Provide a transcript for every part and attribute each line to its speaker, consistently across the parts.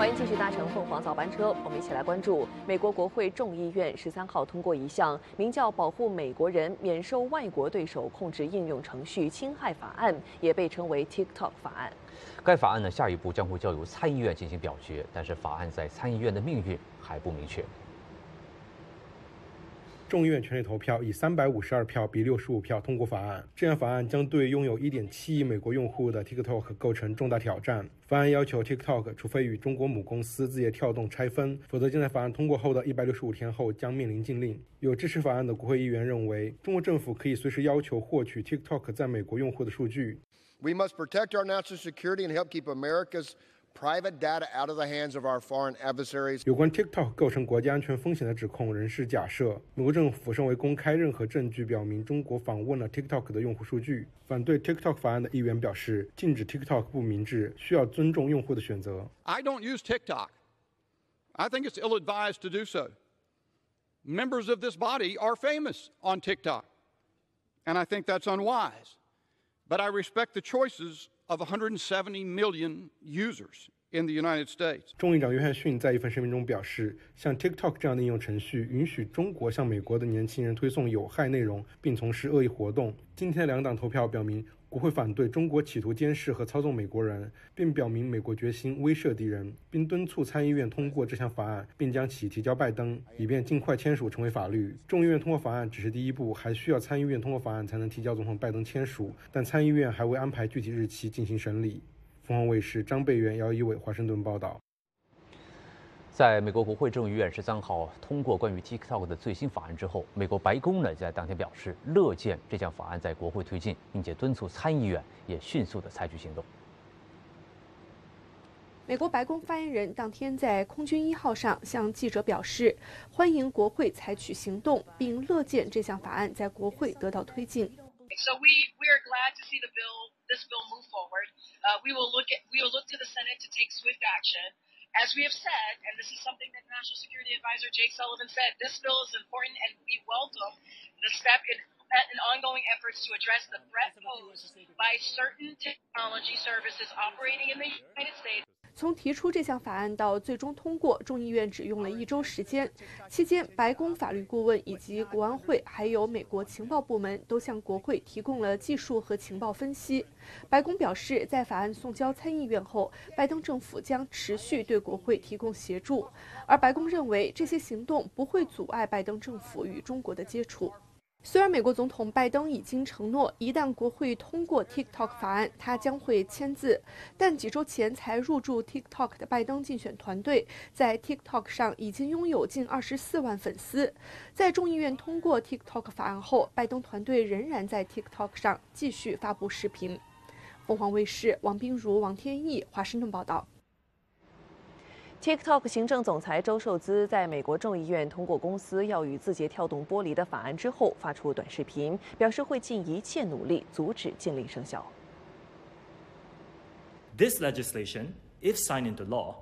Speaker 1: 欢迎继续搭乘凤凰早班车，我们一起来关注美国国会众议院十三号通过一项名叫《保护美国人免受外国对手控制应用程序侵害法案》，也被称为 TikTok 法案。
Speaker 2: 该法案呢，下一步将会交由参议院进行表决，但是法案在参议院的命运还不明确。
Speaker 3: 众议院全体投票以三百五十二票比六十五票通过法案。这项法案将对拥有一点七亿美国用户的 TikTok 构成重大挑战。法案要求 TikTok 除非与中国母公司字节跳动拆分，否则将在法案通过后的一百六十五天后将面临禁令。有支持法案的国会议员认为，中国政府可以随时要求获取 TikTok 在美国用户的数据。
Speaker 4: We must protect our national security and help keep America's private data out of the hands of our foreign adversaries。
Speaker 3: 有关 TikTok 构成国家安全风险的指控仍是假设。美国政府尚未公开任何证据表明中国访问了 TikTok 的用户数据。反对 TikTok 法案的议员表示，禁止 TikTok 不明智，需要尊重用户的选择。
Speaker 5: I don't use TikTok. I think it's ill-advised to do so. Members of this body are famous on TikTok, and I think that's unwise. But I respect the choices of 170 million users in the United States。
Speaker 3: 众议长约翰逊在一份声明中表示，像 TikTok 这样的应用程序允许中国向美国的年轻人推送有害内容，并从事恶意活动。今天两党投票表明。国会反对中国企图监视和操纵美国人，并表明美国决心威慑敌人，并敦促参议院通过这项法案，并将其提交拜登，以便尽快签署成为法律。众议院通过法案只是第一步，还需要参议院通过法案才能提交总统拜登签署。但参议院还未安排具体日期进行审理。凤凰卫视张贝元、姚一伟华盛顿报道。
Speaker 2: 在美国国会众议院十三号通过关于 TikTok 的最新法案之后，美国白宫呢在当天表示乐见这项法案在国会推进，并且敦促参议院也迅速的采取行动。
Speaker 6: 美国白宫发言人当天在空军一号上向记者表示，欢迎国会采取行动，并乐见这项法案在国会得到推进。
Speaker 7: So we we are glad to see the bill this bill move forward. Uh, we will look at we will look to the Senate to take swift action. As we have said, and this is something that National Security Advisor Jake Sullivan said, this bill is important and we welcome the step in, in ongoing efforts to address the threat posed by certain technology services operating in the United States.
Speaker 6: 从提出这项法案到最终通过，众议院只用了一周时间。期间，白宫法律顾问以及国安会，还有美国情报部门都向国会提供了技术和情报分析。白宫表示，在法案送交参议院后，拜登政府将持续对国会提供协助。而白宫认为，这些行动不会阻碍拜登政府与中国的接触。虽然美国总统拜登已经承诺，一旦国会通过 TikTok 法案，他将会签字，但几周前才入驻 TikTok 的拜登竞选团队，在 TikTok 上已经拥有近二十四万粉丝。在众议院通过 TikTok 法案后，拜登团队仍然在 TikTok 上继续发布视频。凤凰卫视王冰如、王天意华盛顿报道。
Speaker 1: TikTok 行政总裁周受资在美国众议院通过公司要与字节跳动剥离的法案之后，发出短视频，表示会尽一切努力阻止禁令生效。
Speaker 8: This legislation, if signed into law,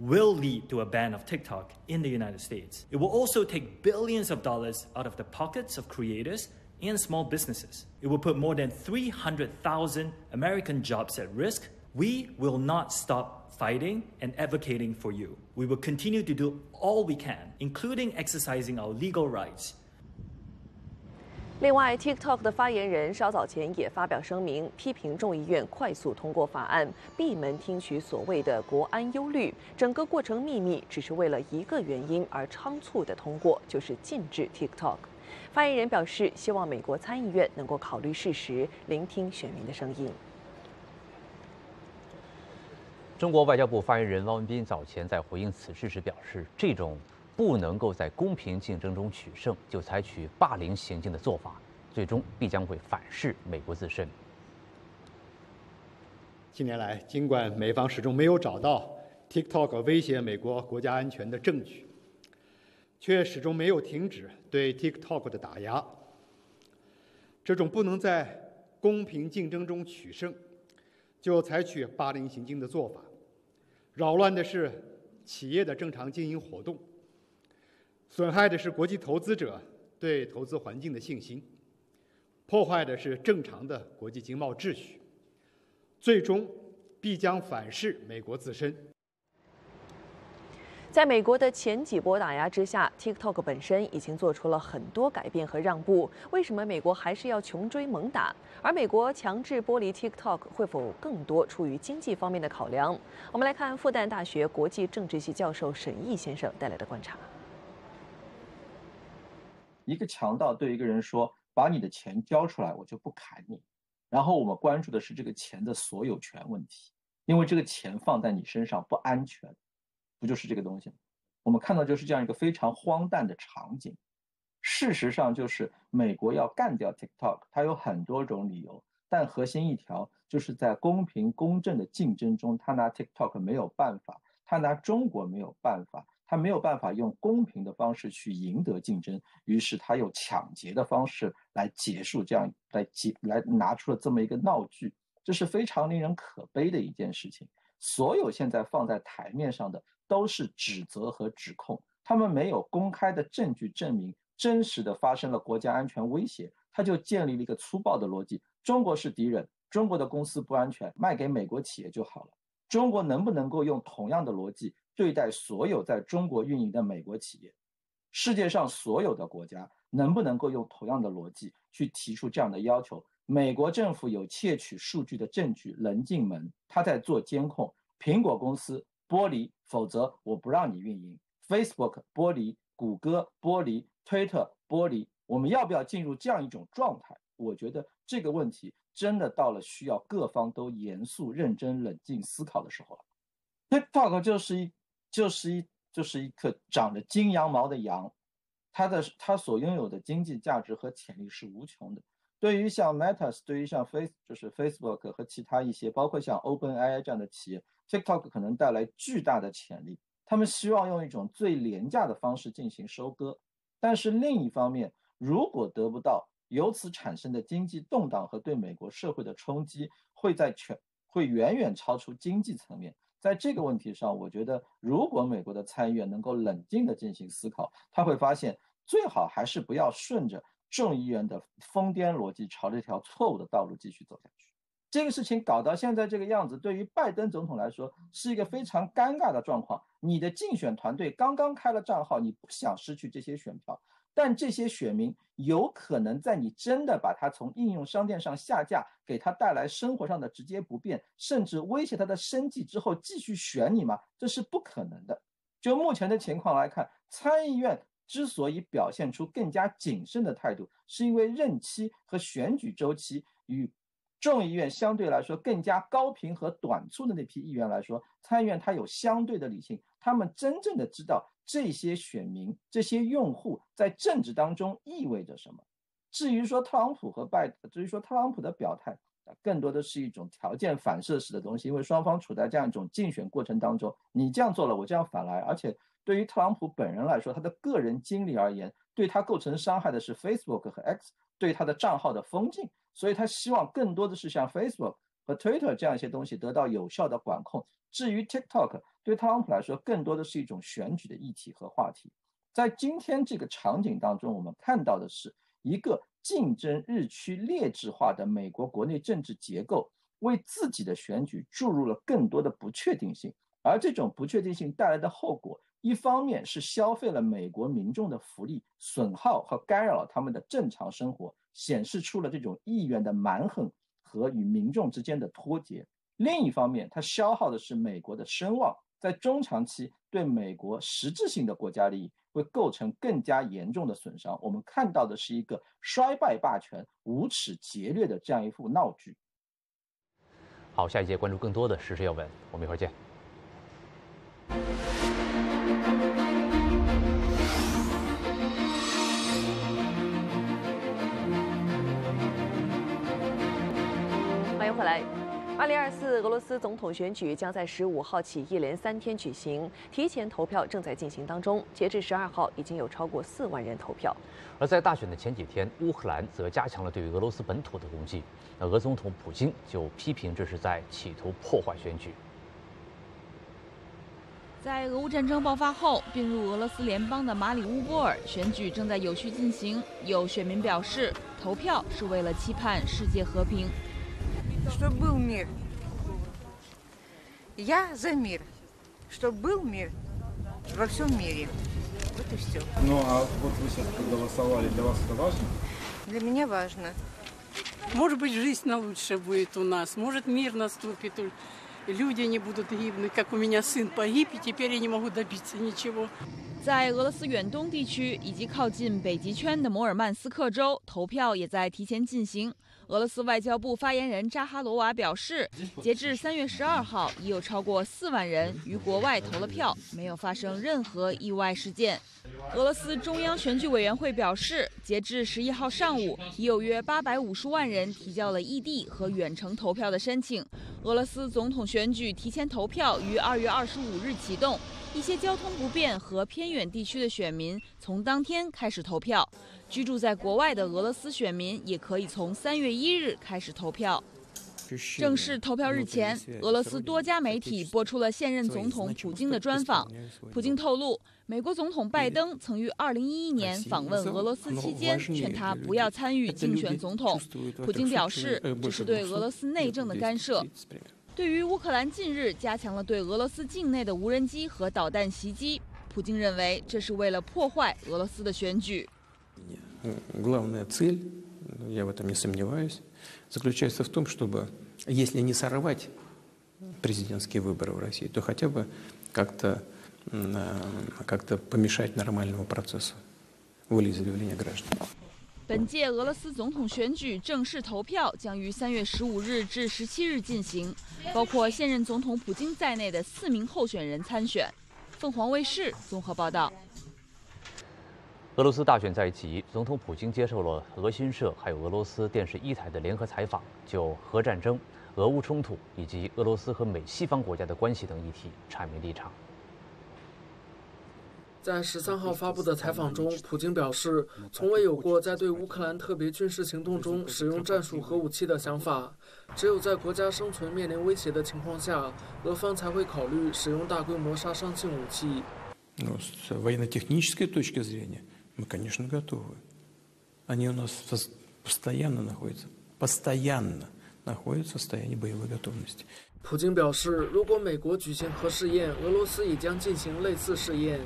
Speaker 8: will lead to a ban of TikTok in the United States. It will also take billions of dollars out of the pockets of creators and small businesses. It will put more than 300,000 American jobs at risk. We will not stop fighting and advocating for you. We will continue to do all we can, including exercising our legal rights.
Speaker 1: 另外，TikTok 的发言人稍早前也发表声明，批评众议院快速通过法案，闭门听取所谓的国安忧虑，整个过程秘密，只是为了一个原因而仓促的通过，就是禁止 TikTok。发言人表示，希望美国参议院能够考虑事实，聆听选民的声音。
Speaker 2: 中国外交部发言人汪文斌早前在回应此事时表示，这种不能够在公平竞争中取胜就采取霸凌行径的做法，最终必将会反噬美国自身。
Speaker 9: 近年来，尽管美方始终没有找到 TikTok 威胁美国国家安全的证据，却始终没有停止对 TikTok 的打压。这种不能在公平竞争中取胜。就采取霸凌行径的做法，扰乱的是企业的正常经营活动，损害的是国际投资者对投资环境的信心，破坏的是正常的国际经贸秩序，最终必将反噬美国自身。
Speaker 1: 在美国的前几波打压之下，TikTok 本身已经做出了很多改变和让步。为什么美国还是要穷追猛打？而美国强制剥离 TikTok 会否更多出于经济方面的考量？我们来看复旦大学国际政治系教授沈毅先生带来的观察。
Speaker 10: 一个强盗对一个人说：“把你的钱交出来，我就不砍你。”然后我们关注的是这个钱的所有权问题，因为这个钱放在你身上不安全。就是这个东西？我们看到就是这样一个非常荒诞的场景。事实上，就是美国要干掉 TikTok，它有很多种理由，但核心一条就是在公平公正的竞争中，他拿 TikTok 没有办法，他拿中国没有办法，他没有办法用公平的方式去赢得竞争，于是他用抢劫的方式来结束这样来结来拿出了这么一个闹剧，这是非常令人可悲的一件事情。所有现在放在台面上的。都是指责和指控，他们没有公开的证据证明真实的发生了国家安全威胁，他就建立了一个粗暴的逻辑：中国是敌人，中国的公司不安全，卖给美国企业就好了。中国能不能够用同样的逻辑对待所有在中国运营的美国企业？世界上所有的国家能不能够用同样的逻辑去提出这样的要求？美国政府有窃取数据的证据，能进门，他在做监控。苹果公司。剥离，否则我不让你运营。Facebook 剥离，谷歌剥离，推特剥离，我们要不要进入这样一种状态？我觉得这个问题真的到了需要各方都严肃、认真、冷静思考的时候了。TikTok 就是一，就是一，就是一颗长着金羊毛的羊，它的它所拥有的经济价值和潜力是无穷的。对于像 Meta，对于像 Face，就是 Facebook 和其他一些，包括像 OpenAI 这样的企业。TikTok 可能带来巨大的潜力，他们希望用一种最廉价的方式进行收割，但是另一方面，如果得不到，由此产生的经济动荡和对美国社会的冲击，会在全会远远超出经济层面。在这个问题上，我觉得如果美国的参议院能够冷静地进行思考，他会发现最好还是不要顺着众议院的疯癫逻辑，朝这条错误的道路继续走下去。这个事情搞到现在这个样子，对于拜登总统来说是一个非常尴尬的状况。你的竞选团队刚刚开了账号，你不想失去这些选票，但这些选民有可能在你真的把他从应用商店上下架，给他带来生活上的直接不便，甚至威胁他的生计之后，继续选你吗？这是不可能的。就目前的情况来看，参议院之所以表现出更加谨慎的态度，是因为任期和选举周期与。众议院相对来说更加高频和短促的那批议员来说，参议院他有相对的理性，他们真正的知道这些选民、这些用户在政治当中意味着什么。至于说特朗普和拜，至于说特朗普的表态，更多的是一种条件反射式的东西，因为双方处在这样一种竞选过程当中，你这样做了，我这样反来，而且对于特朗普本人来说，他的个人经历而言，对他构成伤害的是 Facebook 和 X 对他的账号的封禁。所以他希望更多的是像 Facebook 和 Twitter 这样一些东西得到有效的管控。至于 TikTok，对特朗普来说，更多的是一种选举的议题和话题。在今天这个场景当中，我们看到的是一个竞争日趋劣质化的美国国内政治结构，为自己的选举注入了更多的不确定性。而这种不确定性带来的后果，一方面是消费了美国民众的福利，损耗和干扰了他们的正常生活。显示出了这种意愿的蛮横和与民众之间的脱节。另一方面，它消耗的是美国的声望，在中长期对美国实质性的国家利益会构成更加严重的损伤。我们看到的是一个衰败霸权、无耻劫掠的这样一幅闹剧。
Speaker 2: 好，下一节关注更多的时事要闻，我们一会儿见。
Speaker 1: 回来，二零二四俄罗斯总统选举将在十五号起一连三天举行，提前投票正在进行当中。截至十二号，已经有超过四万人投票。
Speaker 2: 而在大选的前几天，乌克兰则加强了对于俄罗斯本土的攻击。那俄总统普京就批评这是在企图破坏选举。
Speaker 11: 在俄乌战争爆发后，并入俄罗斯联邦的马里乌波尔选举正在有序进行。有选民表示，投票是为了期盼世界和平。
Speaker 12: чтобы был мир. Я за мир. Чтобы был мир. во всем мире. Вот и все.
Speaker 13: Ну а вот вы сейчас проголосовали, для вас это важно?
Speaker 12: Для меня важно.
Speaker 14: Может быть, жизнь на лучше будет у нас. Может, мир наступит. Люди не будут гибнуть, как у меня сын погиб, и теперь я не могу добиться ничего.
Speaker 11: 在俄罗斯远东地区以及靠近北极圈的摩尔曼斯克州，投票也在提前进行。 俄罗斯外交部发言人扎哈罗娃表示，截至三月十二号，已有超过四万人于国外投了票，没有发生任何意外事件。俄罗斯中央选举委员会表示，截至十一号上午，已有约八百五十万人提交了异地和远程投票的申请。俄罗斯总统选举提前投票于二月二十五日启动。一些交通不便和偏远地区的选民从当天开始投票，居住在国外的俄罗斯选民也可以从三月一日开始投票。正式投票日前，俄罗斯多家媒体播出了现任总统普京的专访。普京透露，美国总统拜登曾于2011年访问俄罗斯期间，劝他不要参与竞选总统。普京表示，这是对俄罗斯内政的干涉。对于乌克兰近日加强了对俄罗斯境内的无人机和导弹袭击，普京认为这是为了破坏俄罗斯的选举。
Speaker 15: Главная цель, я в этом не сомневаюсь, заключается в том, чтобы, если не сорвать президентские выборы в России, то хотя бы как-то как-то помешать нормальному процессу волеизъявления граждан.
Speaker 11: 本届俄罗斯总统选举正式投票将于三月十五日至十七日进行，包括现任总统普京在内的四名候选人参选。凤凰卫视综合报道。
Speaker 2: 俄罗斯大选在即，总统普京接受了俄新社还有俄罗斯电视一台的联合采访，就核战争、俄乌冲突以及俄罗斯和美西方国家的关系等议题阐明立场。
Speaker 16: 在十三号发布的采访中，普京表示，从未有过在对乌克兰特别军事行动中使用战术核武器的想法。只有在国家生存面临威胁的情况下，俄方才会考虑使用大规模杀伤性武器。
Speaker 15: Ну, с военно-технической точки зрения, мы, конечно, готовы. Они у нас постоянно находятся, постоянно находятся в состоянии боевой готовности.
Speaker 16: 普京表示，如果美国举行核试验，俄罗斯也将进行类似试验。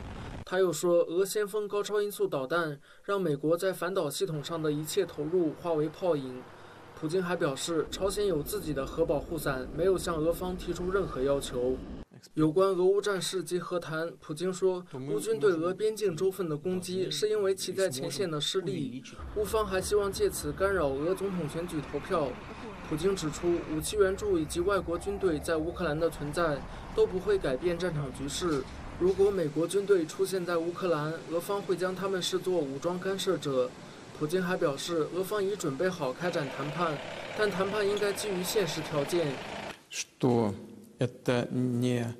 Speaker 16: 他又说，俄先锋高超音速导弹让美国在反导系统上的一切投入化为泡影。普京还表示，朝鲜有自己的核保护伞，没有向俄方提出任何要求。有关俄乌战事及和谈，普京说，乌军对俄边境州份的攻击是因为其在前线的失利，乌方还希望借此干扰俄总统选举投票。普京指出，武器援助以及外国军队在乌克兰的存在都不会改变战场局势。如果美国军队出现在乌克兰，俄方会将他们视作武装干涉者。普京还表示，俄方已准备好开展谈判，但谈判应该基于现实条件。
Speaker 15: Что это не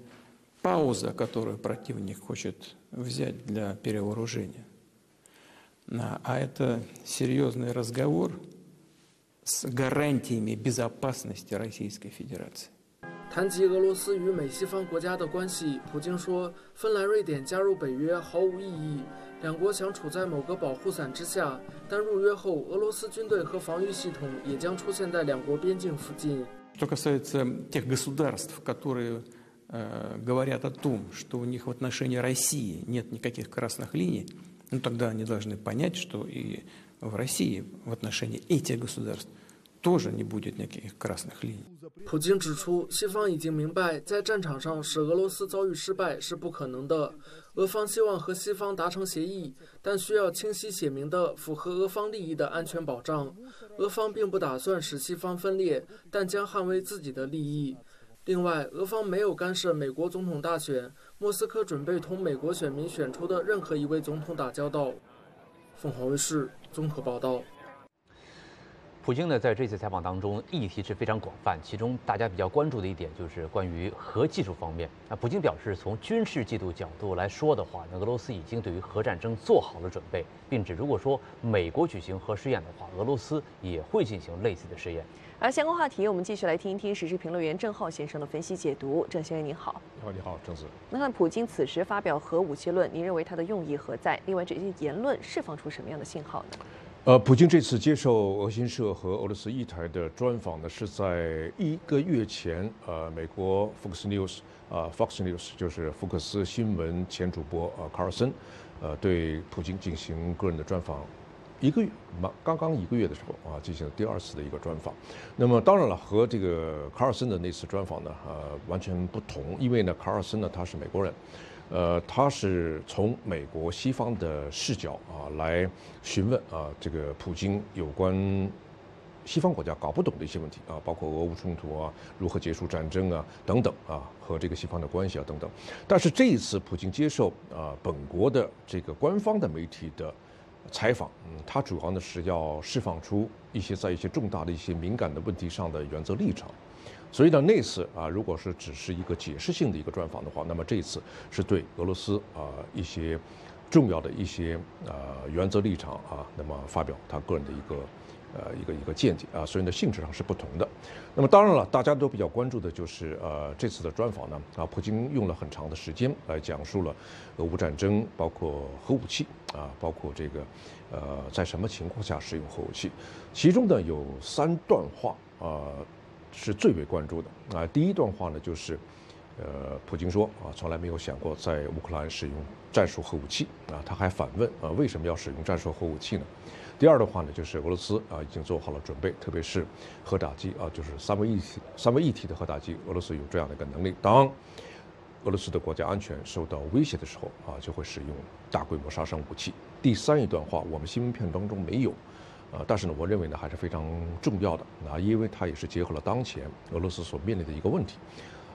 Speaker 15: пауза, которую противник хочет взять для перевооружения, а это серьезный разговор с гарантиями безопасности Российской Федерации.
Speaker 16: 谈及俄罗斯与美西方国家的关系，普京说，芬兰、瑞典加入北约毫无意义。两国想处在某个保护伞之下，但入约后，俄罗斯军队和防御系统也将出现在两国边境附近。
Speaker 15: Что касается тех государств, которые говорят о том, что у них в отношении России нет никаких красных линий, ну тогда они должны понять, что и в России в отношении этих государств
Speaker 16: 普京指出，西方已经明白，在战场上使俄罗斯遭遇失败是不可能的。俄方希望和西方达成协议，但需要清晰写明的符合俄方利益的安全保障。俄方并不打算使西方分裂，但将捍卫自己的利益。另外，俄方没有干涉美国总统大选，莫斯科准备同美国选民选出的任何一位总统打交道。凤凰卫视综合报道。
Speaker 2: 普京呢，在这次采访当中，议题是非常广泛，其中大家比较关注的一点就是关于核技术方面。那普京表示，从军事技术角度来说的话，那俄罗斯已经对于核战争做好了准备，并指如果说美国举行核试验的话，俄罗斯也会进行类似的试验。
Speaker 1: 而相关话题，我们继续来听一听时事评论员郑浩先生的分析解读。郑先生您好，
Speaker 17: 你好，你好，郑子。
Speaker 1: 那看普京此时发表核武器论，您认为他的用意何在？另外，这些言论释放出什么样的信号呢？
Speaker 17: 呃，普京这次接受俄新社和俄罗斯一台的专访呢，是在一个月前，呃，美国 Fox News 啊，Fox News 就是福克斯新闻前主播呃卡尔森，呃，对普京进行个人的专访，一个月，刚刚刚一个月的时候啊，进行了第二次的一个专访。那么当然了，和这个卡尔森的那次专访呢，呃，完全不同，因为呢，卡尔森呢他是美国人。呃，他是从美国西方的视角啊来询问啊，这个普京有关西方国家搞不懂的一些问题啊，包括俄乌冲突啊，如何结束战争啊等等啊，和这个西方的关系啊等等。但是这一次，普京接受啊本国的这个官方的媒体的采访，嗯，他主要呢是要释放出一些在一些重大的一些敏感的问题上的原则立场。所以呢，那次啊，如果是只是一个解释性的一个专访的话，那么这一次是对俄罗斯啊一些重要的一些呃原则立场啊，那么发表他个人的一个呃一个一个见解啊，所以呢性质上是不同的。那么当然了，大家都比较关注的就是呃这次的专访呢啊，普京用了很长的时间来讲述了俄乌战争，包括核武器啊，包括这个呃在什么情况下使用核武器，其中呢有三段话啊。是最为关注的啊！第一段话呢，就是，呃，普京说啊，从来没有想过在乌克兰使用战术核武器啊。他还反问啊，为什么要使用战术核武器呢？第二的话呢，就是俄罗斯啊已经做好了准备，特别是核打击啊，就是三位一体、三位一体的核打击，俄罗斯有这样的一个能力。当俄罗斯的国家安全受到威胁的时候啊，就会使用大规模杀伤武器。第三一段话，我们新闻片当中没有。呃，但是呢，我认为呢还是非常重要的啊，因为它也是结合了当前俄罗斯所面临的一个问题。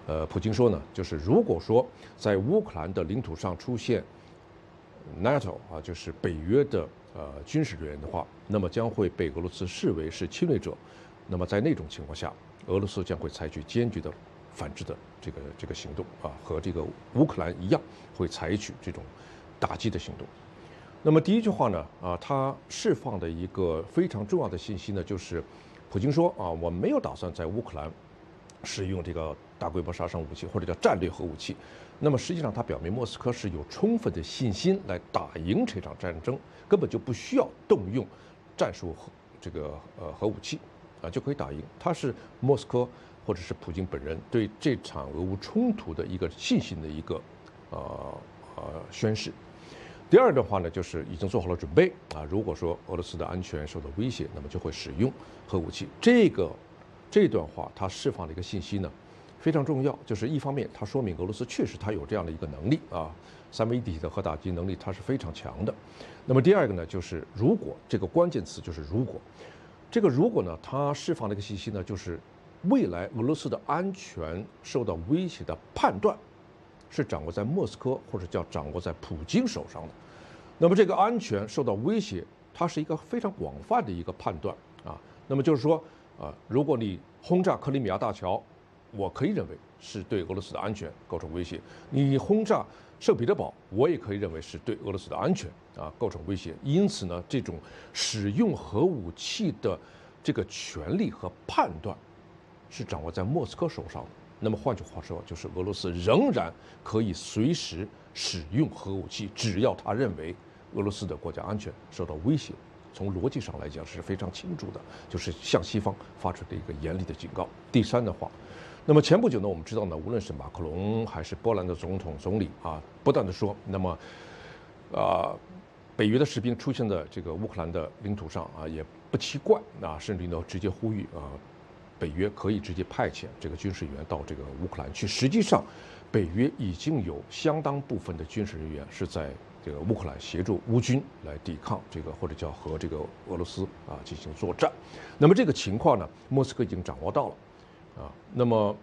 Speaker 17: 呃，普京说呢，就是如果说在乌克兰的领土上出现 NATO 啊，就是北约的呃军事人员的话，那么将会被俄罗斯视为是侵略者。那么在那种情况下，俄罗斯将会采取坚决的反制的这个这个行动啊，和这个乌克兰一样，会采取这种打击的行动。那么第一句话呢，啊，他释放的一个非常重要的信息呢，就是普京说啊，我没有打算在乌克兰使用这个大规模杀伤武器或者叫战略核武器。那么实际上，他表明莫斯科是有充分的信心来打赢这场战争，根本就不需要动用战术核这个呃核武器啊就可以打赢。他是莫斯科或者是普京本人对这场俄乌冲突的一个信心的一个呃呃宣誓。第二段话呢，就是已经做好了准备啊。如果说俄罗斯的安全受到威胁，那么就会使用核武器。这个这段话它释放的一个信息呢，非常重要。就是一方面，它说明俄罗斯确实它有这样的一个能力啊，三位一体的核打击能力它是非常强的。那么第二个呢，就是如果这个关键词就是如果，这个如果呢，它释放的一个信息呢，就是未来俄罗斯的安全受到威胁的判断。是掌握在莫斯科或者叫掌握在普京手上的，那么这个安全受到威胁，它是一个非常广泛的一个判断啊。那么就是说，啊，如果你轰炸克里米亚大桥，我可以认为是对俄罗斯的安全构成威胁；你轰炸圣彼得堡，我也可以认为是对俄罗斯的安全啊构成威胁。因此呢，这种使用核武器的这个权利和判断，是掌握在莫斯科手上的。那么换句话说，就是俄罗斯仍然可以随时使用核武器，只要他认为俄罗斯的国家安全受到威胁。从逻辑上来讲是非常清楚的，就是向西方发出的一个严厉的警告。第三的话，那么前不久呢，我们知道呢，无论是马克龙还是波兰的总统总理啊，不断的说，那么啊，北约的士兵出现在这个乌克兰的领土上啊，也不奇怪啊，甚至呢直接呼吁啊。北约可以直接派遣这个军事人员到这个乌克兰去。实际上，北约已经有相当部分的军事人员是在这个乌克兰协助乌军来抵抗这个或者叫和这个俄罗斯啊进行作战。那么这个情况呢，莫斯科已经掌握到了啊。那么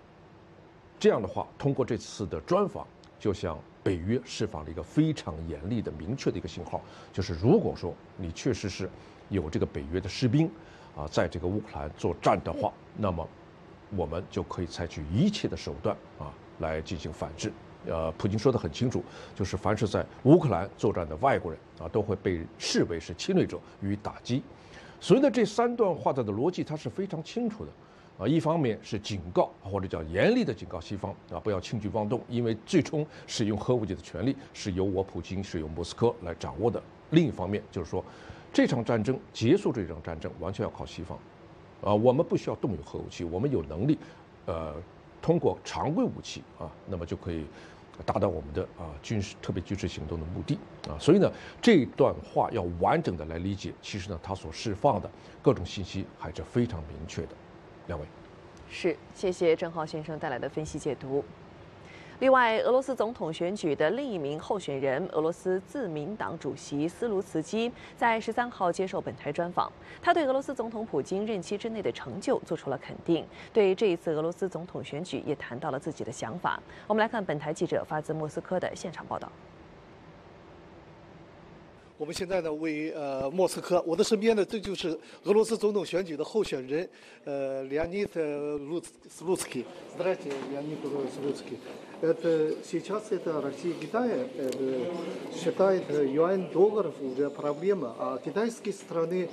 Speaker 17: 这样的话，通过这次的专访，就向北约释放了一个非常严厉的、明确的一个信号，就是如果说你确实是有这个北约的士兵。啊，在这个乌克兰作战的话，那么我们就可以采取一切的手段啊，来进行反制。呃，普京说的很清楚，就是凡是在乌克兰作战的外国人啊，都会被视为是侵略者予以打击。所以呢，这三段话的逻辑它是非常清楚的。啊，一方面是警告或者叫严厉的警告西方啊，不要轻举妄动，因为最终使用核武器的权利是由我普京、是由莫斯科来掌握的。另一方面就是说。这场战争结束，这场战争完全要靠西方，啊，我们不需要动用核武器，我们有能力，呃，通过常规武器啊，那么就可以达到我们的啊军事特别军事行动的目的啊。所以呢，这段话要完整的来理解，其实呢，它所释放的各种信息还是非常明确的。两位，
Speaker 1: 是，谢谢郑浩先生带来的分析解读。另外，俄罗斯总统选举的另一名候选人，俄罗斯自民党主席斯卢茨基，在十三号接受本台专访，他对俄罗斯总统普京任期之内的成就做出了肯定，对这一次俄罗斯总统选举也谈到了自己的想法。我们来看本台记者发自莫斯科的现场报道。
Speaker 18: 我们现在呢，位于呃莫斯科，我的身边呢，这就是俄罗斯总统选举的候选人，呃，Leonid Slutsky。Здравствуйте, Leonid Slutsky. Это сейчас это Россия и Китай это считает юань долларов уже проблема, а китайские страны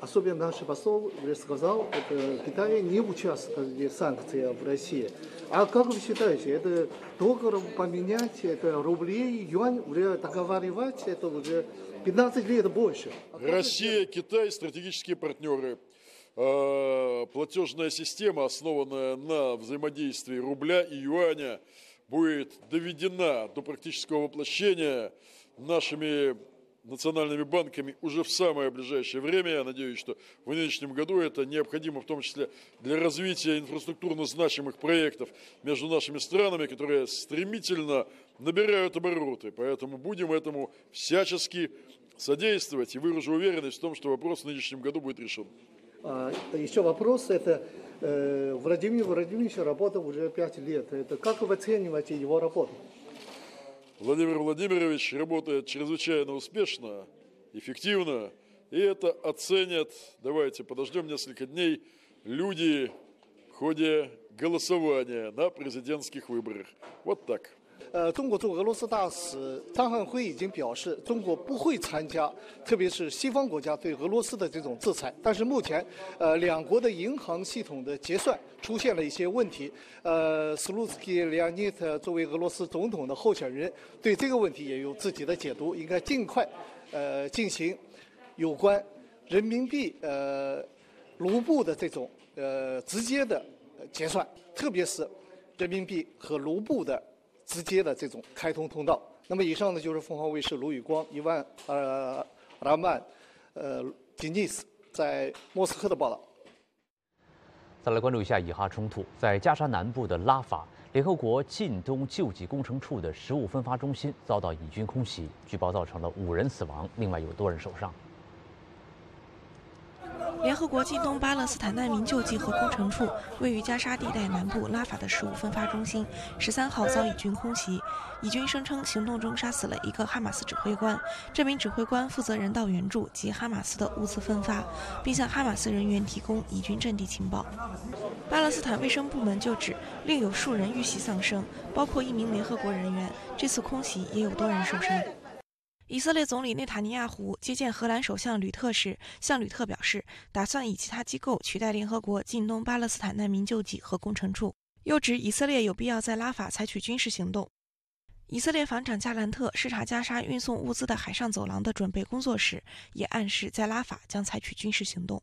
Speaker 18: особенно наш посол уже сказал, это Китай не участвует в санкциях в России. А как вы считаете, это доллар поменять, это рубли, юань, уже договаривать, это уже 15 лет больше?
Speaker 19: Россия, Китай, стратегические партнеры. Платежная система, основанная на взаимодействии рубля и юаня, будет доведена до практического воплощения нашими национальными банками уже в самое ближайшее время. Я надеюсь, что в нынешнем году это необходимо в том числе для развития инфраструктурно значимых проектов между нашими странами, которые стремительно набирают обороты. Поэтому будем этому всячески содействовать и выражу уверенность в том, что вопрос в нынешнем году будет решен.
Speaker 18: А, еще вопрос, это э, Владимир Владимирович работал уже пять лет. Это как вы оцениваете его работу?
Speaker 19: Владимир Владимирович работает чрезвычайно успешно, эффективно, и это оценят, давайте подождем несколько дней, люди в ходе голосования на президентских выборах. Вот так.
Speaker 18: 呃，中国驻俄罗斯大使张汉辉已经表示，中国不会参加，特别是西方国家对俄罗斯的这种制裁。但是目前，呃，两国的银行系统的结算出现了一些问题。呃，斯卢斯基·列尼特作为俄罗斯总统的候选人，对这个问题也有自己的解读，应该尽快，呃，进行有关人民币、呃，卢布的这种呃直接的结算，特别是人民币和卢布的。直接的这种开通通道。那么以上呢就是凤凰卫视卢宇光、伊万呃拉曼呃吉尼斯在莫斯科的报道。
Speaker 2: 再来关注一下以哈冲突，在加沙南部的拉法，联合国近东救济工程处的食物分发中心遭到以军空袭，据报造成了五人死亡，另外有多人受伤。
Speaker 20: 联合国近东巴勒斯坦难民救济和工程处位于加沙地带南部拉法的食物分发中心，十三号遭以军空袭。以军声称行动中杀死了一个哈马斯指挥官，这名指挥官负责人道援助及哈马斯的物资分发，并向哈马斯人员提供以军阵地情报。巴勒斯坦卫生部门就指，另有数人遇袭丧生，包括一名联合国人员。这次空袭也有多人受伤。以色列总理内塔尼亚胡接见荷兰首相吕特时，向吕特表示，打算以其他机构取代联合国近东巴勒斯坦难民救济和工程处。又指以色列有必要在拉法采取军事行动。以色列防长加兰特视察加沙运送物资的海上走廊的准备工作时，也暗示在拉法将采取军事行动。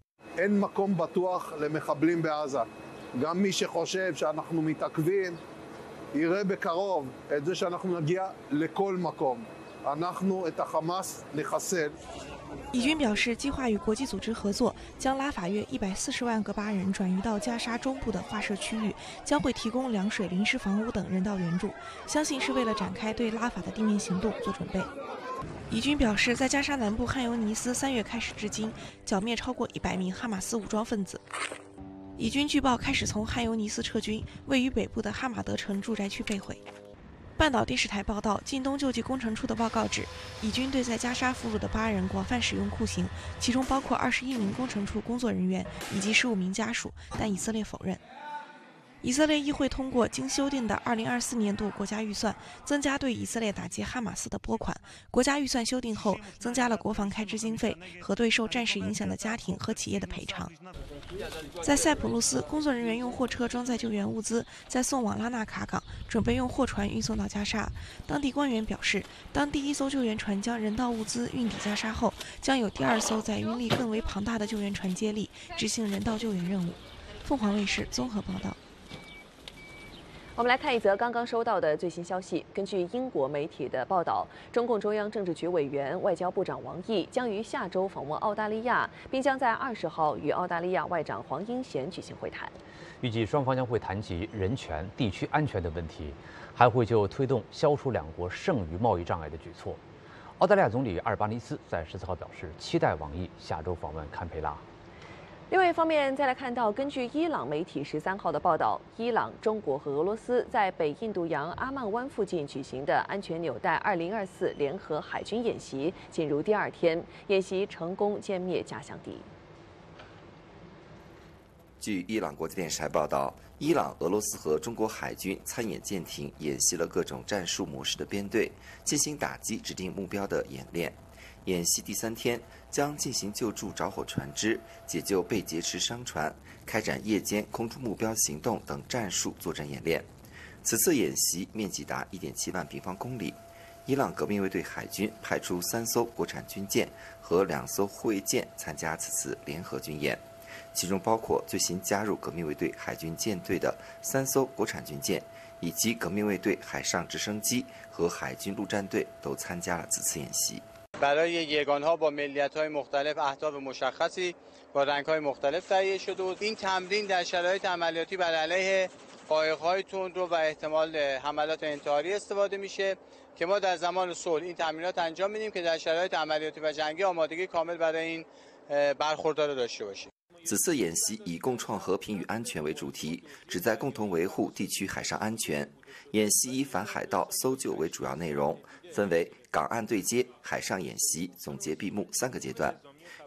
Speaker 20: 以军表示，计划与国际组织合作，将拉法约一百四十万个巴人转移到加沙中部的划设区域，将会提供粮水、临时房屋等人道援助。相信是为了展开对拉法的地面行动做准备。以军表示，在加沙南部汉尤尼斯，三月开始至今，剿灭超过一百名哈马斯武装分子。以军据报开始从汉尤尼斯撤军，位于北部的哈马德城住宅区被毁。半岛电视台报道，近东救济工程处的报告指，以军队在加沙俘虏的八人广泛使用酷刑，其中包括二十一名工程处工作人员以及十五名家属，但以色列否认。以色列议会通过经修订的2024年度国家预算，增加对以色列打击哈马斯的拨款。国家预算修订后，增加了国防开支经费和对受战事影响的家庭和企业的赔偿。在塞浦路斯，工作人员用货车装载救援物资，在送往拉纳卡港，准备用货船运送到加沙。当地官员表示，当第一艘救援船将人道物资运抵加沙后，将有第二艘载运力更为庞大的救援船接力，执行人道救援任务。凤凰卫视综合报道。
Speaker 1: 我们来看一则刚刚收到的最新消息。根据英国媒体的报道，中共中央政治局委员、外交部长王毅将于下周访问澳大利亚，并将在二十号与澳大利亚外长黄英贤举行会谈。
Speaker 2: 预计双方将会谈及人权、地区安全等问题，还会就推动消除两国剩余贸易障碍的举措。澳大利亚总理阿尔巴尼斯在十四号表示，期待王毅下周访问堪培拉。
Speaker 1: 另外一方面，再来看到，根据伊朗媒体十三号的报道，伊朗、中国和俄罗斯在北印度洋阿曼湾附近举行的安全纽带二零二四联合海军演习进入第二天，演习成功歼灭假想敌。
Speaker 21: 据伊朗国际电视台报道，伊朗、俄罗斯和中国海军参演舰艇演习了各种战术模式的编队，进行打击指定目标的演练。演习第三天将进行救助着火船只、解救被劫持商船、开展夜间空中目标行动等战术作战演练。此次演习面积达1.7万平方公里。伊朗革命卫队海军派出三艘国产军舰和两艘护卫舰参加此次联合军演，其中包括最新加入革命卫队海军舰队的三艘国产军舰，以及革命卫队海上直升机和海军陆战队都参加了此次演习。
Speaker 22: برای یگان ها با ملیت های مختلف اهداف مشخصی با رنگ های مختلف تهیه شده و این تمرین در شرایط عملیاتی بر علیه قایق های تند و احتمال حملات انتحاری استفاده میشه که ما در زمان صلح این تمرینات انجام میدیم که در شرایط عملیاتی و جنگی آمادگی کامل برای این برخوردار داشته باشیم.
Speaker 21: 此次演习以共创和平与安全为主题，旨在共同维护地区海上安全。演习以反海盗、搜救为主要内容，分为港岸对接、海上演习、总结闭幕三个阶段，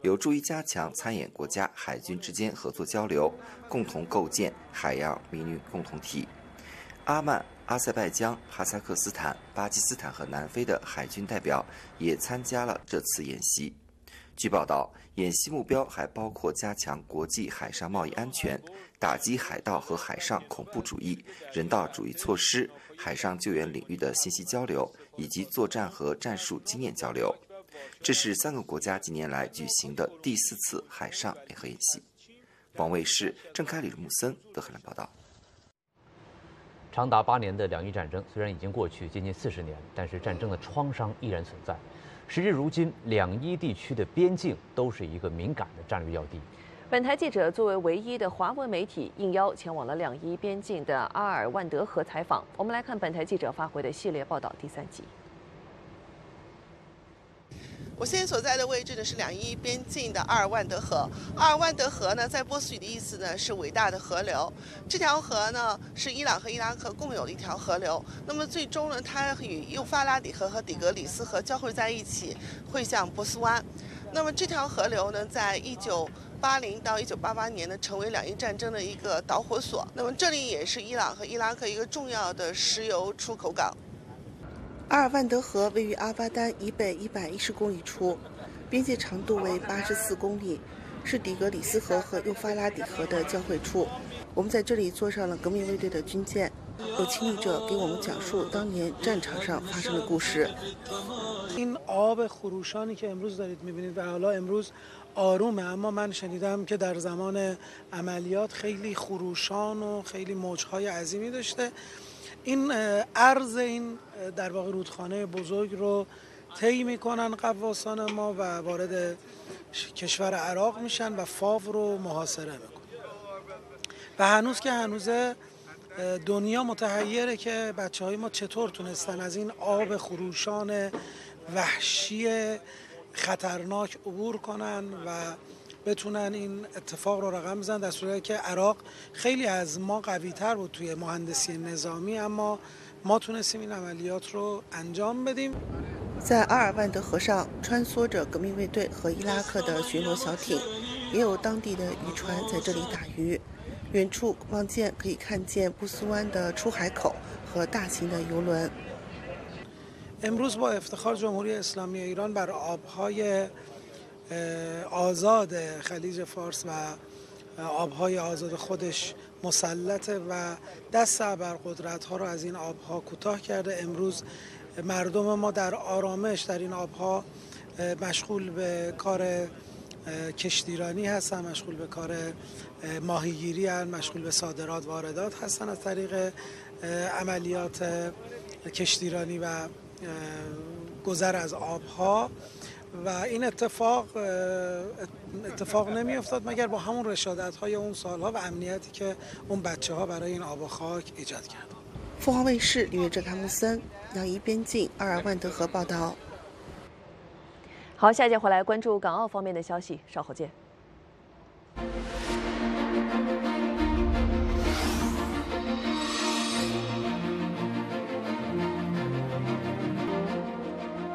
Speaker 21: 有助于加强参演国家海军之间合作交流，共同构建海洋命运共同体。阿曼、阿塞拜疆、哈萨克斯坦、巴基斯坦和南非的海军代表也参加了这次演习。据报道，演习目标还包括加强国际海上贸易安全、打击海盗和海上恐怖主义、人道主义措施、海上救援领域的信息交流以及作战和战术经验交流。这是三个国家近年来举行的第四次海上联合演习。王卫视郑开李、穆森德黑兰报道。
Speaker 2: 长达八年的两伊战争虽然已经过去接近四十年，但是战争的创伤依然存在。时至如今，两伊地区的边境都是一个敏感的战略要地。
Speaker 1: 本台记者作为唯一的华文媒体，应邀前往了两伊边境的阿尔万德河采访。我们来看本台记者发回的系列报道第三集。
Speaker 23: 我现在所在的位置呢是两伊边境的阿尔万德河。阿尔万德河呢，在波斯语的意思呢是伟大的河流。这条河呢是伊朗和伊拉克共有的一条河流。那么最终呢，它与幼发拉底河和底格里斯河交汇在一起，汇向波斯湾。那么这条河流呢，在一九八零到一九八八年呢，成为两伊战争的一个导火索。那么这里也是伊朗和伊拉克一个重要的石油出口港。阿尔万德河位于阿巴丹以北一百一十公里处，边界长度为八十四公里，是底格里斯河和幼发拉底河的交汇处。我们在这里坐上了革命卫队的军舰，有亲历者给我们讲述当年战场上发生的故事。
Speaker 24: این آب خروشانی که امروز دارید میبینید و حالا امروز آرومه اما من شنیدم که در زمان عملیات خیلی خروشان و خیلی موجهای عظیمی داشته این عرض این در واقع رودخانه بزرگ رو طی می‌کنن قواسان ما و وارد کشور عراق میشن و فاو رو محاصره می‌کنن. و هنوز که هنوزه دنیا متحیره که بچه های ما چطور تونستن از این آب خروشان وحشی خطرناک عبور کنن و بتونن این اتفاق رو رقم بزنن در صورتی که عراق خیلی از ما قوی تر بود توی مهندسی نظامی اما ما تونستیم این عملیات رو انجام بدیم
Speaker 23: 在阿尔万德河上穿梭着革命卫队和伊拉克的巡逻小艇，也有当地的渔船在这里打鱼。 远处望见可以看见布斯湾的出海口和大型的游轮。
Speaker 24: امروز با افتخار جمهوری اسلامی ایران بر آبهای آزاد خلیج فارس و آبهای آزاد خودش مسلطه و دست ابرقدرت ها رو از این آبها کوتاه کرده. امروز مردم ما در آرامش در این آبها مشغول به کار کشتیرانی هستن مشغول به کار ماهیگیری هستن مشغول به صادرات واردات هستن از طریق عملیات کشتیرانی و گذر از آبها. و این اتفاق اتفاق نمی افتاد مگر با همون رشادت های اون سالها و امنیتی که اون بچه ها برای این آب و خاک ایجاد کرد
Speaker 23: 凤凰卫视里约哲卡穆森、杨怡边境阿尔万德河报道。
Speaker 1: 好，下节回来关注港澳方面的消息，稍后见。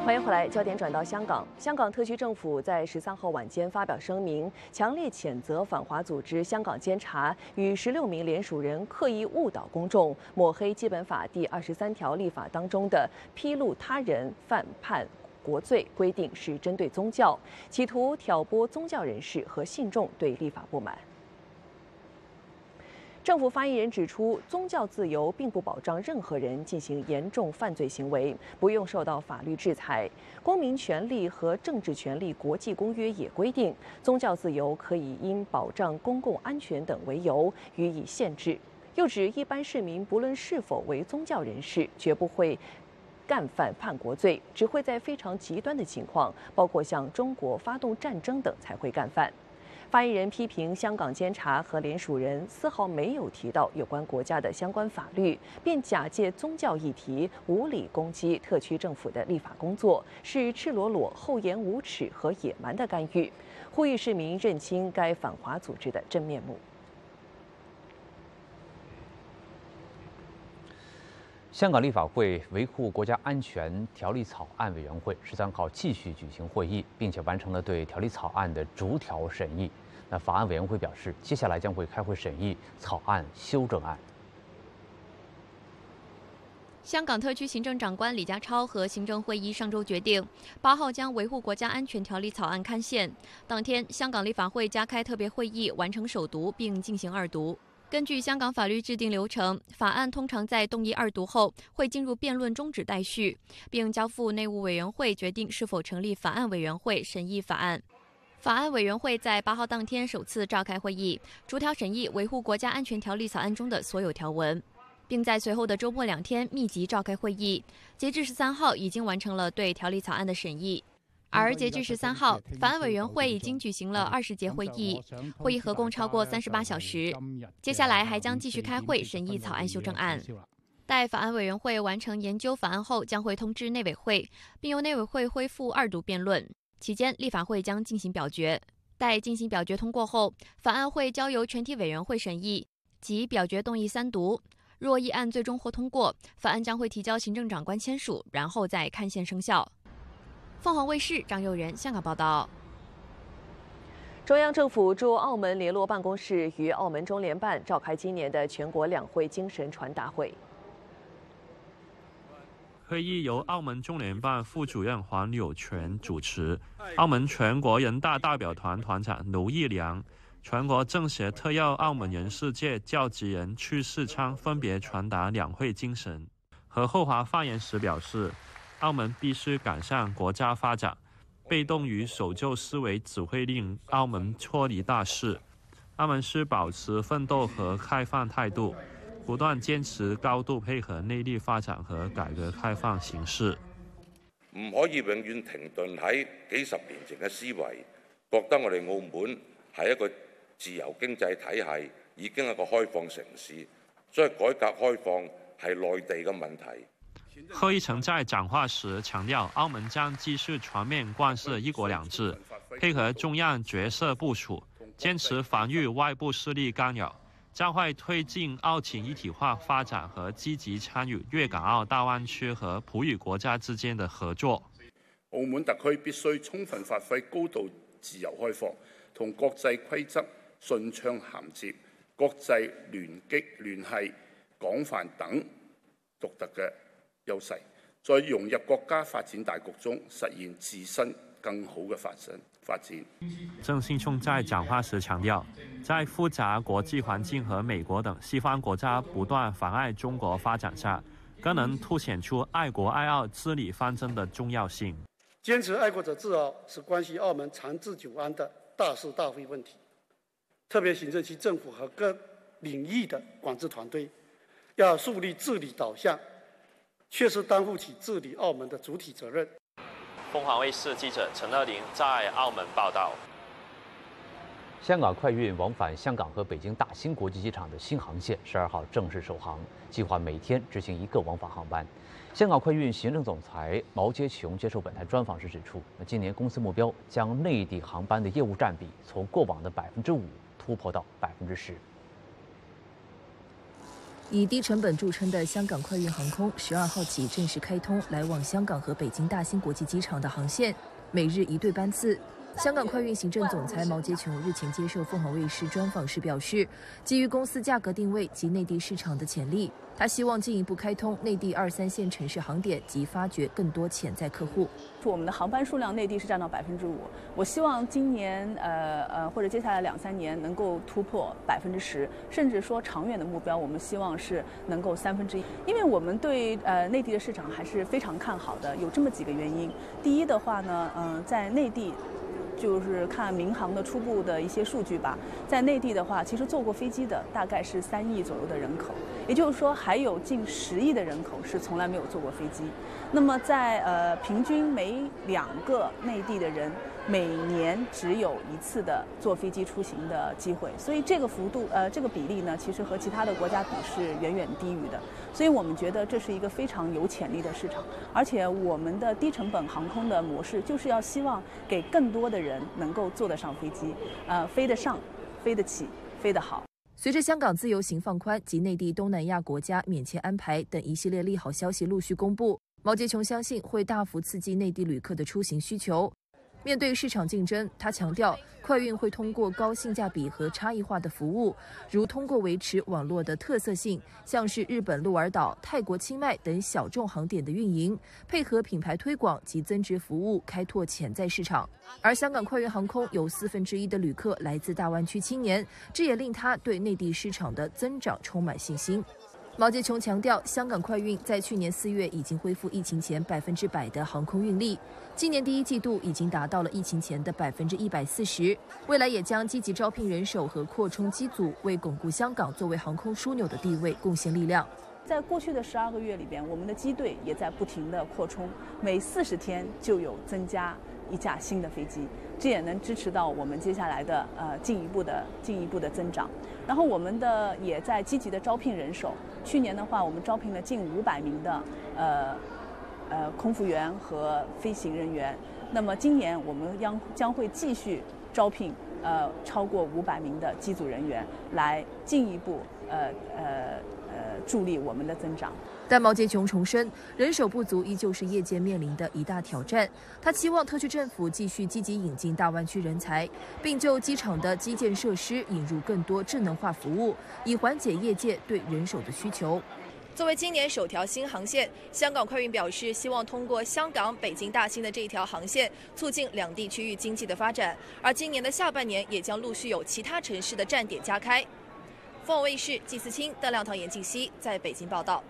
Speaker 1: 欢迎回来，焦点转到香港。香港特区政府在十三号晚间发表声明，强烈谴责反华组织香港监察与十六名联署人刻意误导公众，抹黑《基本法》第二十三条立法当中的披露他人犯叛国罪规定是针对宗教，企图挑拨宗教人士和信众对立法不满。政府发言人指出，宗教自由并不保障任何人进行严重犯罪行为不用受到法律制裁。公民权利和政治权利国际公约也规定，宗教自由可以因保障公共安全等为由予以限制。又指，一般市民不论是否为宗教人士，绝不会干犯叛国罪，只会在非常极端的情况，包括向中国发动战争等才会干犯。发言人批评香港监察和联署人丝毫没有提到有关国家的相关法律，便假借宗教议题无理攻击特区政府的立法工作，是赤裸裸、厚颜无耻和野蛮的干预，呼吁市民认清该反华组织的真面目。
Speaker 2: 香港立法会维护国家安全条例草案委员会十三号继续举行会议，并且完成了对条例草案的逐条审议。那法案委员会表示，接下来将会开会审议草案修正案。
Speaker 25: 香港特区行政长官李家超和行政会议上周决定，八号将维护国家安全条例草案刊宪。当天，香港立法会加开特别会议，完成首读并进行二读。根据香港法律制定流程，法案通常在动议二读后会进入辩论中止待续，并交付内务委员会决定是否成立法案委员会审议法案。法案委员会在八号当天首次召开会议，逐条审议维护国家安全条例草案中的所有条文。并在随后的周末两天密集召开会议，截至十三号已经完成了对条例草案的审议。而截至十三号，法案委员会已经举行了二十节会议，会议合共超过三十八小时。接下来还将继续开会审议草案修正案。待法案委员会完成研究法案后，将会通知内委会，并由内委会恢复二读辩论。期间，立法会将进行表决。待进行表决通过后，法案会交由全体委员会审议及表决动议三读。若议案最终获通过，法案将会提交行政长官签署，然后再刊宪生效。凤凰卫视张佑仁香港报道。
Speaker 1: 中央政府驻澳门联络办公室与澳门中联办召开今年的全国两会精神传达会。
Speaker 26: 会议由澳门中联办副主任黄有全主持，澳门全国人大代表团团长卢义良。全国政协特邀澳门人世界召集人屈世昌分别传达两会精神。何厚华发言时表示，澳门必须赶上国家发展，被动与守旧思维只会令澳门脱离大势。澳门需保持奋斗和开放态度，不断坚持高度配合内地发展和改革开放形势。
Speaker 27: 唔可以永遠停頓喺幾十年前嘅思維，覺得我哋澳門係一個。自由經濟體系已經係個開放城市，所以改革開放係內地嘅問題。
Speaker 26: 贺一誠在讲话时强调，澳门将继续全面贯彻一国两制，配合中央角色部署，坚持防御外部势力干扰，加快推进澳情一体化发展和积极参与粤港澳大湾区和葡语国家之间的合作。
Speaker 28: 澳門特區必須充分發揮高度自由開放同國際規則順暢銜接，國際聯擊聯繫廣泛等獨特嘅優勢，在融入國家發展大局中，實現自身更好嘅發展發展。
Speaker 26: 郑信聪在讲话时强调，在复杂国际环境和美国等西方国家不断妨碍中国发展下，更能凸显出爱国爱澳治理方针的重要性。
Speaker 29: 坚持爱国者治澳是关系澳门长治久安的大是大非问题。特别行政区政府和各领域的管制团队要树立治理导向，确实担负起治理澳门的主体责任。
Speaker 30: 凤凰卫视记者陈乐林在澳门报道。
Speaker 2: 香港快运往返香港和北京大兴国际机场的新航线十二号正式首航，计划每天执行一个往返航班。香港快运行政总裁毛杰琼接受本台专访时指出，那今年公司目标将内地航班的业务占比从过往的百分之五突破到百分之十。
Speaker 31: 以低成本著称的香港快运航空，十二号起正式开通来往香港和北京大兴国际机场的航线，每日一对班次。香港快运行政总裁毛杰琼日前接受凤凰卫视专访时表示，基于公司价格定位及内地市场的潜力，他希望进一步开通内地二三线城市航点及发掘更多潜在客户。
Speaker 32: 我们的航班数量内地是占到百分之五，我希望今年呃呃或者接下来两三年能够突破百分之十，甚至说长远的目标，我们希望是能够三分之一，因为我们对呃内地的市场还是非常看好的，有这么几个原因。第一的话呢，嗯，在内地。就是看民航的初步的一些数据吧，在内地的话，其实坐过飞机的大概是三亿左右的人口，也就是说还有近十亿的人口是从来没有坐过飞机。那么在呃平均每两个内地的人。每年只有一次的坐飞机出行的机会，所以这个幅度，呃，这个比例呢，其实和其他的国家比是远远低于的。所以我们觉得这是一个非常有潜力的市场，而且我们的低成本航空的模式就是要希望给更多的人能够坐得上飞机，呃，飞得上，飞得起，飞得好。
Speaker 31: 随着香港自由行放宽及内地东南亚国家免签安排等一系列利好消息陆续公布，毛杰琼相信会大幅刺激内地旅客的出行需求。面对市场竞争，他强调，快运会通过高性价比和差异化的服务，如通过维持网络的特色性，像是日本鹿儿岛、泰国清迈等小众航点的运营，配合品牌推广及增值服务，开拓潜在市场。而香港快运航空有四分之一的旅客来自大湾区青年，这也令他对内地市场的增长充满信心。毛杰琼强调，香港快运在去年四月已经恢复疫情前百分之百的航空运力，今年第一季度已经达到了疫情前的百分之一百四十，未来也将积极招聘人手和扩充机组，为巩固香港作为航空枢纽的地位贡献力量。
Speaker 32: 在过去的十二个月里边，我们的机队也在不停的扩充，每四十天就有增加一架新的飞机，这也能支持到我们接下来的呃进一步的进一步的增长。然后我们的也在积极的招聘人手。去年的话，我们招聘了近五百名的呃呃空服员和飞行人员。那么今年我们将将会继续招聘呃超过五百名的机组人员，来进一步呃呃呃助力我们的增长。
Speaker 31: 但毛杰琼重申，人手不足依旧是业界面临的一大挑战。他期望特区政府继续积极引进大湾区人才，并就机场的基建设施引入更多智能化服务，以缓解业界对人手的需求。作为今年首条新航线，香港快运表示希望通过香港、北京、大兴的这一条航线，促进两地区域经济的发展。而今年的下半年也将陆续有其他城市的站点加开。凤凰卫视季思清、邓亮堂、严静熙在北京报道。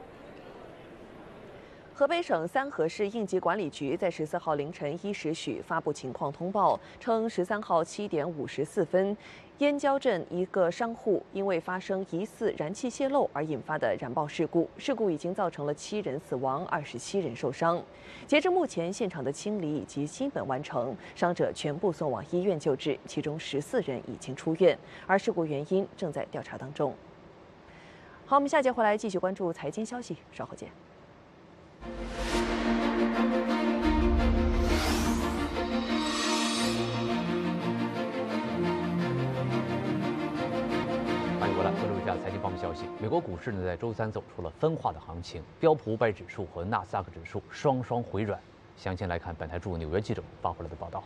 Speaker 1: 河北省三河市应急管理局在十四号凌晨一时许发布情况通报，称十三号七点五十四分，燕郊镇一个商户因为发生疑似燃气泄漏而引发的燃爆事故，事故已经造成了七人死亡，二十七人受伤。截至目前，现场的清理以及基本完成，伤者全部送往医院救治，其中十四人已经出院，而事故原因正在调查当中。好，我们下节回来继续关注财经消息，稍后见。
Speaker 2: 欢迎回来，关注一下财经方面消息。美国股市呢，在周三走出了分化的行情，标普五百指数和纳斯达克指数双双回软。详情来看本台驻纽约记者发回来的报道。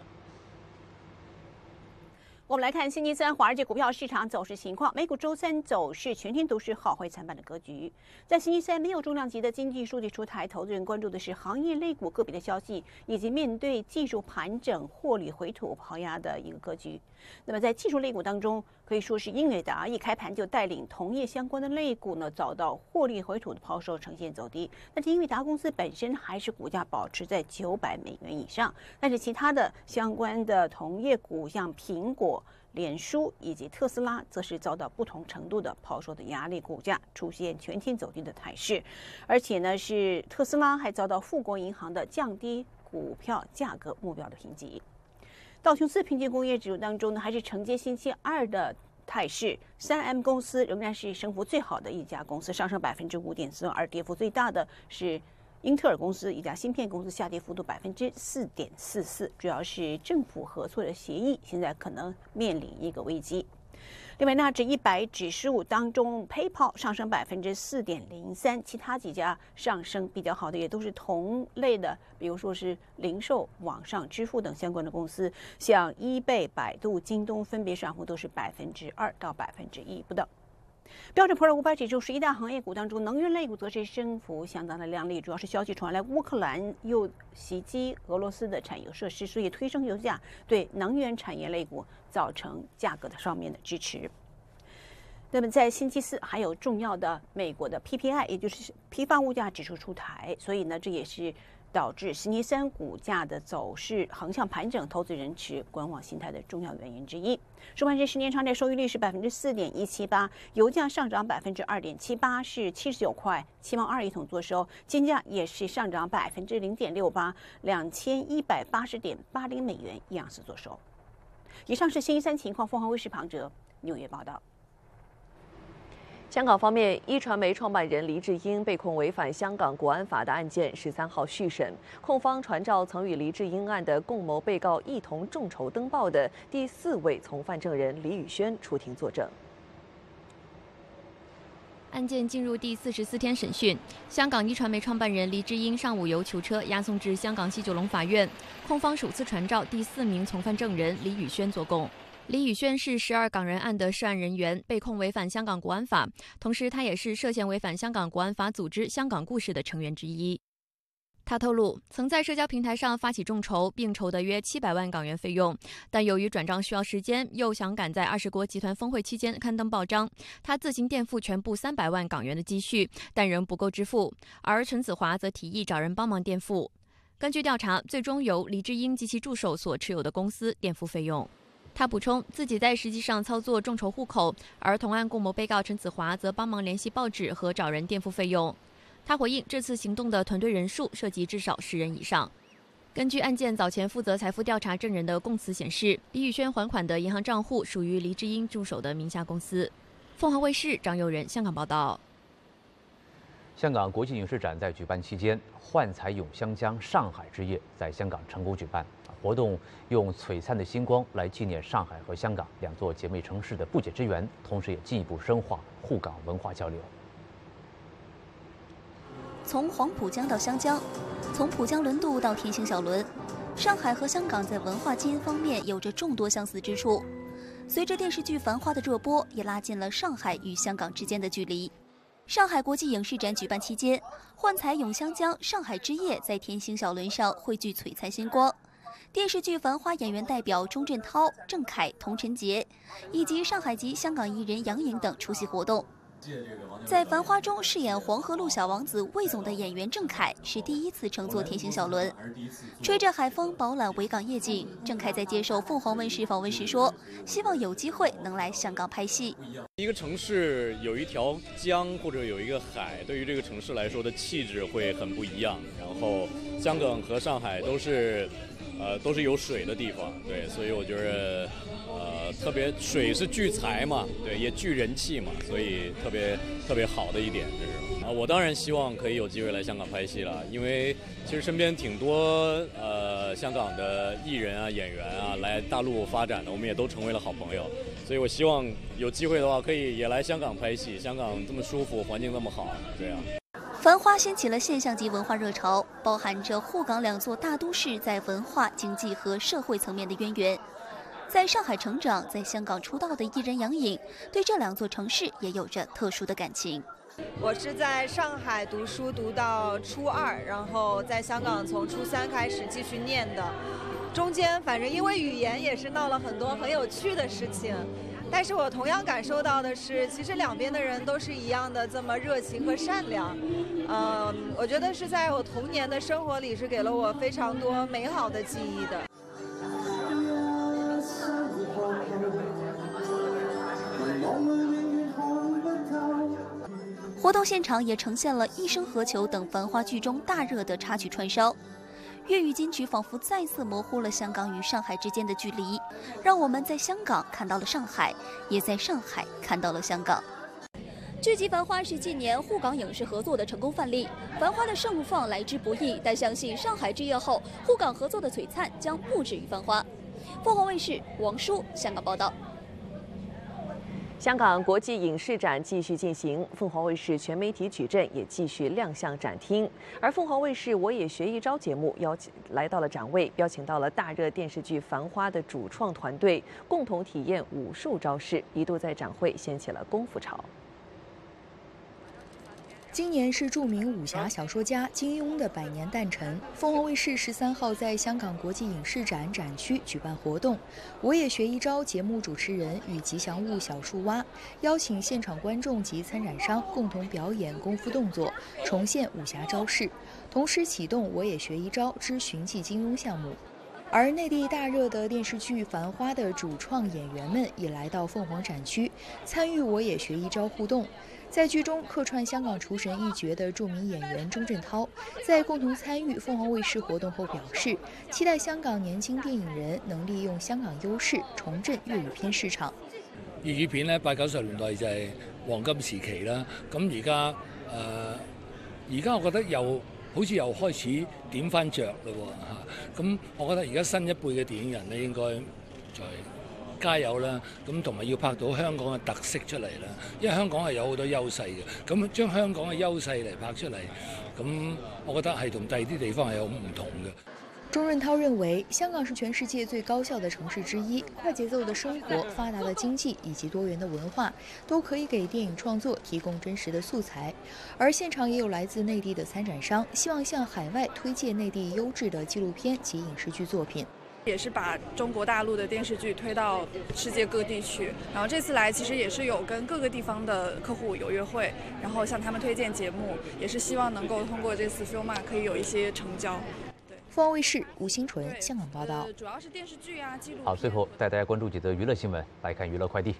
Speaker 33: 我们来看星期三华尔街股票市场走势情况。美股周三走势全天都是好坏参半的格局。在星期三没有重量级的经济数据出台，投资人关注的是行业类股个别的消息，以及面对技术盘整、获利回吐抛压的一个格局。那么在技术类股当中，可以说是英伟达一开盘就带领同业相关的类股呢遭到获利回吐的抛售，呈现走低。但是英伟达公司本身还是股价保持在九百美元以上，但是其他的相关的同业股像苹果。脸书以及特斯拉则是遭到不同程度的抛售的压力，股价出现全天走低的态势，而且呢是特斯拉还遭到富国银行的降低股票价格目标的评级。道琼斯平均工业指数当中呢，还是承接星期二的态势，三 M 公司仍然是升幅最好的一家公司，上升百分之五点四，而跌幅最大的是。英特尔公司一家芯片公司下跌幅度百分之四点四四，主要是政府合作的协议现在可能面临一个危机。另外，纳指一百指数当中，PayPal 上升百分之四点零三，其他几家上升比较好的也都是同类的，比如说是零售、网上支付等相关的公司，像 eBay、百度、京东分别上幅都是百分之二到百分之一不等。标准普尔五百指数十一大行业股当中，能源类股则是升幅相当的亮丽，主要是消息传来，乌克兰又袭击俄罗斯的产油设施，所以推升油价，对能源产业类股造成价格的上面的支持。那么在星期四还有重要的美国的 PPI，也就是批发物价指数出台，所以呢，这也是。导致星期三股价的走势横向盘整，投资人持观望心态的重要原因之一。收盘时，十年长债收益率是百分之四点一七八，油价上涨百分之二点七八，是七十九块七毛二一桶做收，金价也是上涨百分之零点六八，两千一百八十点八零美元一盎司做收。以上是星期三情况，凤凰卫视庞哲纽约报道。
Speaker 1: 香港方面，一传媒创办人黎智英被控违反香港国安法的案件十三号续审，控方传召曾与黎智英案的共谋被告一同众筹登报的第四位从犯证人李宇轩出庭作证。
Speaker 25: 案件进入第四十四天审讯，香港一传媒创办人黎智英上午由囚车押送至香港西九龙法院，控方首次传召第四名从犯证人李宇轩作供。李宇轩是十二港人案的涉案人员，被控违反香港国安法，同时他也是涉嫌违反香港国安法组织“香港故事”的成员之一。他透露，曾在社交平台上发起众筹，并筹得约七百万港元费用，但由于转账需要时间，又想赶在二十国集团峰会期间刊登报章，他自行垫付全部三百万港元的积蓄，但仍不够支付。而陈子华则提议找人帮忙垫付。根据调查，最终由黎智英及其助手所持有的公司垫付费用。他补充，自己在实际上操作众筹户口，而同案共谋被告陈子华则帮忙联系报纸和找人垫付费用。他回应，这次行动的团队人数涉及至少十人以上。根据案件早前负责财富调查证人的供词显示，李宇轩还款的银行账户属于黎智英助手的名下公司。凤凰卫视张佑仁香港报道。
Speaker 2: 香港国际影视展在举办期间，幻彩咏香江上海之夜在香港成功举办。活动用璀璨的星光来纪念上海和香港两座姐妹城市的不解之缘，同时也进一步深化沪港文化交流。
Speaker 34: 从黄浦江到湘江，从浦江轮渡到天星小轮，上海和香港在文化基因方面有着众多相似之处。随着电视剧《繁花》的热播，也拉近了上海与香港之间的距离。上海国际影视展举办期间，幻彩咏香江上海之夜在天星小轮上汇聚璀璨星光。电视剧《繁花》演员代表钟镇涛、郑恺、童晨杰，以及上海籍香港艺人杨颖等出席活动。在《繁花》中饰演黄河路小王子魏总的演员郑恺是第一次乘坐天星小轮，吹着海风饱览维港夜景。郑恺在接受凤凰卫视访问时说：“希望有机会能来香港拍戏。
Speaker 35: 一个城市有一条江或者有一个海，对于这个城市来说的气质会很不一样。然后香港和上海都是。”呃，都是有水的地方，对，所以我觉得，呃，特别水是聚财嘛，对，也聚人气嘛，所以特别特别好的一点就是，啊，我当然希望可以有机会来香港拍戏了，因为其实身边挺多呃香港的艺人啊、演员啊来大陆发展的，我们也都成为了好朋友，所以我希望有机会的话可以也来香港拍戏，香港这么舒服，环境那么好，对啊。
Speaker 34: 繁花掀起了现象级文化热潮，包含着沪港两座大都市在文化、经济和社会层面的渊源。在上海成长、在香港出道的艺人杨颖，对这两座城市也有着特殊的感情。
Speaker 36: 我是在上海读书读到初二，然后在香港从初三开始继续念的，中间反正因为语言也是闹了很多很有趣的事情。但是我同样感受到的是，其实两边的人都是一样的这么热情和善良。嗯，我觉得是在我童年的生活里是给了我非常多美好的记忆的。
Speaker 34: 活动现场也呈现了《一生何求》等繁花剧中大热的插曲串烧。粤语金曲仿佛再次模糊了香港与上海之间的距离，让我们在香港看到了上海，也在上海看到了香港。剧集《繁花》是近年沪港影视合作的成功范例，《繁花》的盛放来之不易，但相信上海之夜后，沪港合作的璀璨将不止于《繁花》。凤凰卫视王舒香港报道。
Speaker 1: 香港国际影视展继续进行，凤凰卫视全媒体矩阵也继续亮相展厅。而凤凰卫视《我也学一招》节目邀请来到了展位，邀请到了大热电视剧《繁花》的主创团队，共同体验武术招式，一度在展会掀起了功夫潮。
Speaker 37: 今年是著名武侠小说家金庸的百年诞辰。凤凰卫视十三号在香港国际影视展展区举办活动，我也学一招。节目主持人与吉祥物小树蛙邀请现场观众及参展商共同表演功夫动作，重现武侠招式，同时启动“我也学一招”之寻迹金庸项目。而内地大热的电视剧《繁花》的主创演员们也来到凤凰展区，参与“我也学一招”互动。在剧中客串香港厨神一角的著名演员钟镇涛，在共同参与凤凰卫视活动后表示，期待香港年轻电影人能利用香港优势重振粤语片市场。
Speaker 38: 粤语片呢，八九十年代就係黃金時期啦。咁而家誒，而家我覺得又好似又開始點翻着嘞喎嚇。咁我覺得而家新一輩嘅電影人咧，應該再。加油啦！咁同埋要拍到香港嘅特色出嚟啦，因為香港係有好多優勢嘅。咁將香港嘅優勢嚟拍出嚟，咁我覺得係同第二啲地方係有唔同嘅。
Speaker 37: 钟润涛认为，香港是全世界最高效的城市之一，快节奏的生活、发达的经济以及多元的文化，都可以给电影创作提供真实的素材。而现场也有来自内地的参展商，希望向海外推介内地优质的纪录片及影视剧作品。
Speaker 31: 也是把中国大陆的电视剧推到世界各地去，然后这次来其实也是有跟各个地方的客户有约会，然后向他们推荐节目，也是希望能够通过这次 Filma 可以有一些成交。
Speaker 37: 對，鳳凰卫视吴星纯香港报道。
Speaker 31: 主要是电视剧啊。
Speaker 2: 好，最后带大家关注几则娱乐新闻，来看娱乐快递。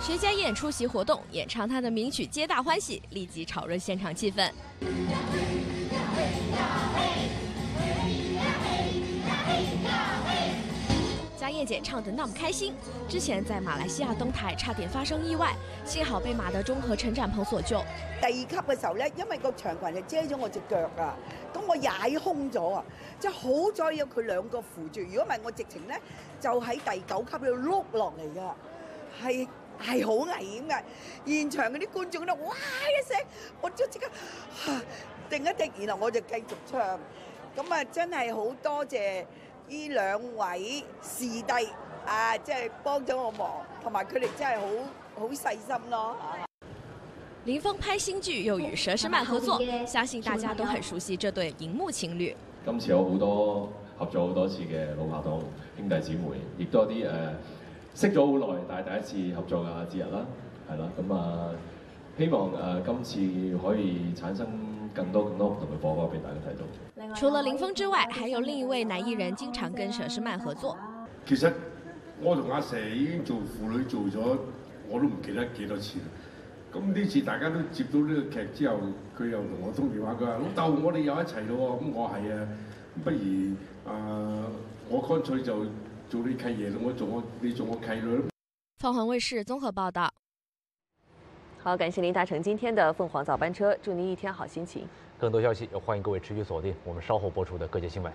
Speaker 39: 薛佳燕出席活动，演唱她的名曲《皆大欢喜》，立即炒热现场气氛。家燕姐唱得那麼開心，之前在馬來西亞登台差點發生意外，幸好被馬德鐘和陳展鵬所救。
Speaker 40: 第二級嘅時候咧，因為個長裙就遮咗我隻腳啊，咁我踩空咗啊，即係好在有佢兩個扶住，如果唔係我直情咧就喺第九級度碌落嚟噶，係。係好危險嘅，現場嗰啲觀眾咧，哇一聲，我就即刻定一定，然後我就繼續唱。咁啊，真係好多謝呢兩位視帝啊，即係幫咗我忙，同埋佢哋真係好好細心咯。
Speaker 39: 林峰拍新劇又與佘詩曼合作，相信大家都很熟悉這對熒幕情侶。
Speaker 41: 今次有好多合作好多次嘅老拍檔兄弟姊妹，亦都有啲誒。識咗好耐，但係第一次合作嘅節日啦，係啦，咁啊，希望誒今次可以產生更多更多唔同嘅火花俾大家睇到。
Speaker 39: 除了林峰之外，還有另一位男藝人經常跟佘詩曼合作。
Speaker 42: 其實我同阿佘已經做父女做咗，我都唔記得幾多次啦。咁呢次大家都接到呢個劇之後，佢又同我通電話，佢話老豆，我哋又一齊咯喎。咁我係啊，不如啊、呃，我乾脆就。做你契爺，我做我，你做我契女。
Speaker 39: 鳳凰衛視綜合報道。
Speaker 1: 好，感谢您搭乘今天的凤凰早班车，祝您一天好心情。
Speaker 2: 更多消息，欢迎各位持续锁定我们稍后播出的各界新闻。